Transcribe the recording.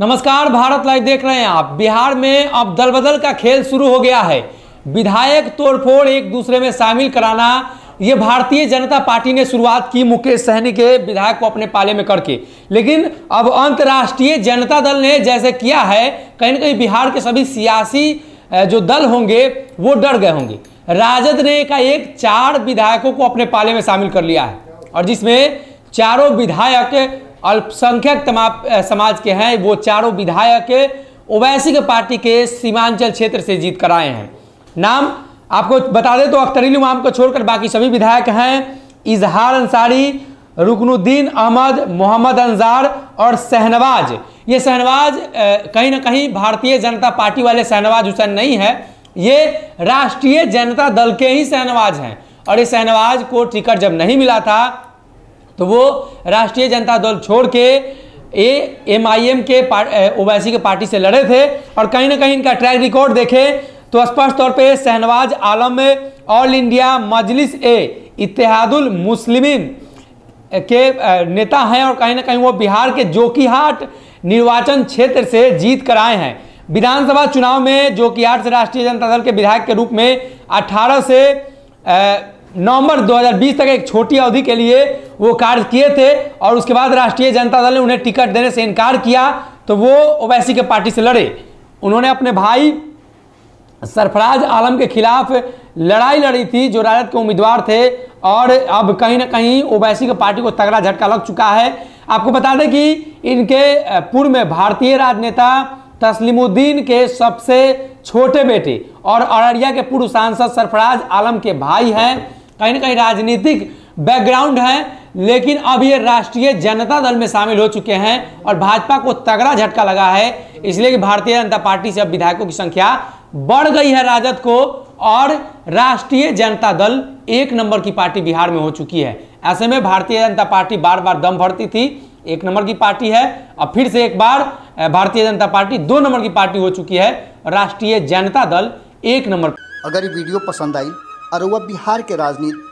नमस्कार, भारत लाइव देख रहे हैं आप। बिहार में अब दल बदल का खेल शुरू हो गया है। विधायक तोड़फोड़ एक दूसरे में शामिल कराना, ये भारतीय जनता पार्टी ने शुरुआत की मुकेश सहनी के, विधायक को अपने पाले में करके। लेकिन अब अंतर्राष्ट्रीय जनता दल ने जैसे किया है, कहीं ना कहीं बिहार के सभी सियासी जो दल होंगे, वो डर गए होंगे। राजद ने एक चार विधायकों को अपने पाले में शामिल कर लिया है। और जिसमें चारों विधायक अल्पसंख्यक समाज के हैं, वो चारों विधायक ओवैसी के पार्टी के सीमांचल क्षेत्र से जीत कर आए हैं। नाम आपको बता दें तो अख्तरील इमाम को छोड़कर बाकी सभी विधायक हैं, इजहार अंसारी, रुकनुद्दीन अहमद, मोहम्मद अंजार और शहनवाज। ये शहनवाज कहीं ना कहीं भारतीय जनता पार्टी वाले शहनवाज हुसैन नहीं है, ये राष्ट्रीय जनता दल के ही शहनवाज हैं। और ये शहनवाज को टिकट जब नहीं मिला था तो वो राष्ट्रीय जनता दल छोड़ के ए एम आई एम के ओवैसी के पार्टी से लड़े थे और कहीं ना कहीं इनका ट्रैक रिकॉर्ड देखें तो स्पष्ट तौर पे शहनवाज आलम ऑल इंडिया मजलिस ए, इत्तेहादुल मुस्लिमीन के नेता हैं और कहीं ना कहीं वो बिहार के जोकीहाट निर्वाचन क्षेत्र से जीत कर आए हैं। विधानसभा चुनाव में जोकीहाट से राष्ट्रीय जनता दल के विधायक के रूप में 18 से नवंबर 2020 तक एक छोटी अवधि के लिए वो कार्य किए थे और उसके बाद राष्ट्रीय जनता दल ने उन्हें टिकट देने से इनकार किया तो वो ओवैसी के पार्टी से लड़े। उन्होंने अपने भाई सरफराज आलम के खिलाफ लड़ाई लड़ी थी, जो राजद के उम्मीदवार थे, और अब कहीं ना कहीं ओवैसी की पार्टी को तगड़ा झटका लग चुका है। आपको बता दें कि इनके पूर्व में भारतीय राजनेता तस्लीमुद्दीन के सबसे छोटे बेटे और अररिया के पूर्व सांसद सरफराज आलम के भाई हैं। कहीं ना कहीं राजनीतिक बैकग्राउंड है। लेकिन अब ये राष्ट्रीय जनता दल में शामिल हो चुके हैं और भाजपा को तगड़ा झटका लगा है, इसलिए कि भारतीय जनता पार्टी से अब विधायकों की संख्या बढ़ गई है राजद को और राष्ट्रीय जनता दल एक नंबर की पार्टी बिहार में हो चुकी है। ऐसे में भारतीय जनता पार्टी बार बार दम भरती थी, एक नंबर की पार्टी है, अब फिर से एक बार भारतीय जनता पार्टी दो नंबर की पार्टी हो चुकी है, राष्ट्रीय जनता दल एक नंबर अगर ये वीडियो पसंद आई और वह बिहार के राजनीति